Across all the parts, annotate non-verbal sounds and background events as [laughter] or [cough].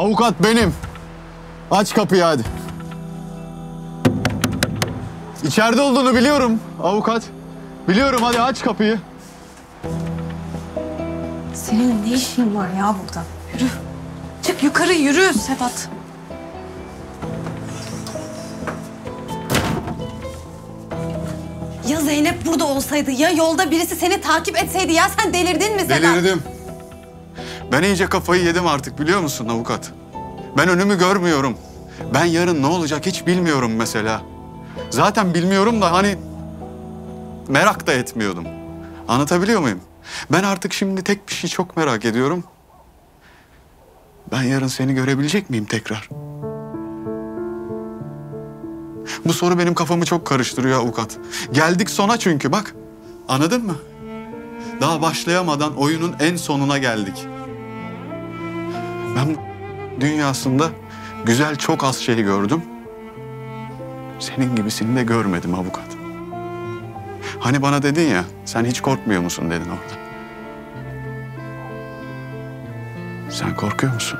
Avukat benim. Aç kapıyı hadi. İçeride olduğunu biliyorum avukat. Biliyorum hadi aç kapıyı. Senin ne işin var ya burada? Yürü. Çık yukarı yürü Sedat. Ya Zeynep burada olsaydı ya yolda birisi seni takip etseydi ya sen delirdin mi Sedat? Delirdim. Ben iyice kafayı yedim artık biliyor musun avukat? Ben önümü görmüyorum. Ben yarın ne olacak hiç bilmiyorum mesela. Zaten bilmiyorum da hani merak da etmiyordum. Anlatabiliyor muyum? Ben artık şimdi tek bir şey çok merak ediyorum. Ben yarın seni görebilecek miyim tekrar? Bu soru benim kafamı çok karıştırıyor avukat. Geldik sona çünkü bak. Anladın mı? Daha başlayamadan oyunun en sonuna geldik. Ben dünyasında güzel çok az şey gördüm. Senin gibisini de görmedim avukat. Hani bana dedin ya, sen hiç korkmuyor musun dedin orada. Sen korkuyor musun?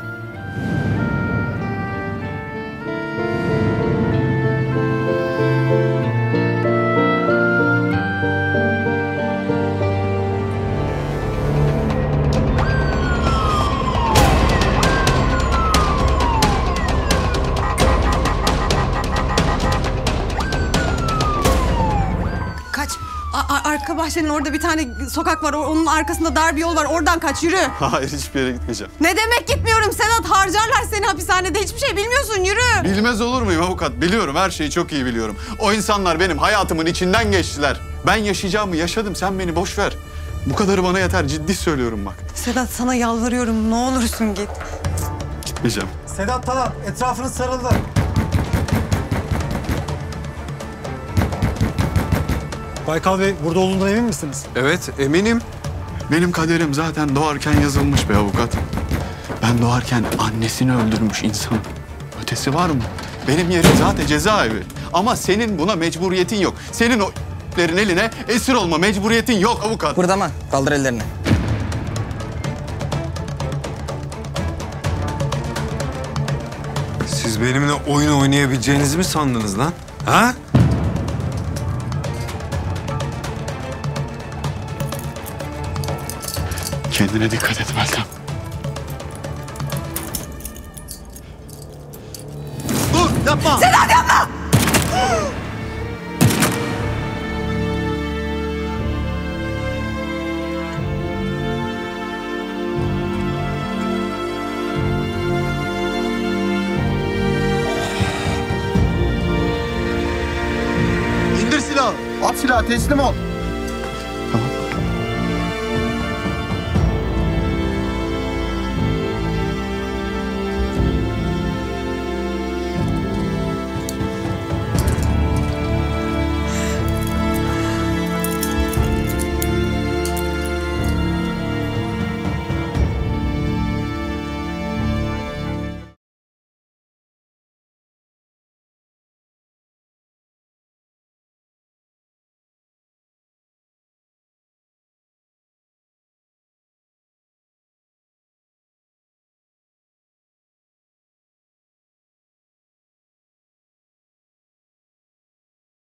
Arka bahçenin orada bir tane sokak var. Onun arkasında dar bir yol var. Oradan kaç yürü. [laughs] Hayır, hiçbir yere gitmeyeceğim. Ne demek gitmiyorum Sedat? Harcarlar seni hapishanede. Hiçbir şey bilmiyorsun. Yürü. Bilmez olur muyum avukat? Biliyorum, her şeyi çok iyi biliyorum. O insanlar benim hayatımın içinden geçtiler. Ben yaşayacağımı yaşadım, sen beni boş ver. Bu kadarı bana yeter, ciddi söylüyorum bak. Sedat sana yalvarıyorum. Ne olursun git. Gitmeyeceğim. Sedat Talan etrafınız sarıldı. Baykal Bey burada olduğundan emin misiniz? Evet, eminim. Benim kaderim zaten doğarken yazılmış be avukat. Ben doğarken annesini öldürmüş insan. Ötesi var mı? Benim yerim zaten cezaevi. Ama senin buna mecburiyetin yok. Senin o lerin eline esir olma mecburiyetin yok avukat. Kıpırdama. Kaldır ellerini. Siz benimle oyun oynayabileceğinizi mi sandınız lan? Ha? Kendine dikkat et Meltem. Dur yapma. İndir silahı. At silahı teslim ol.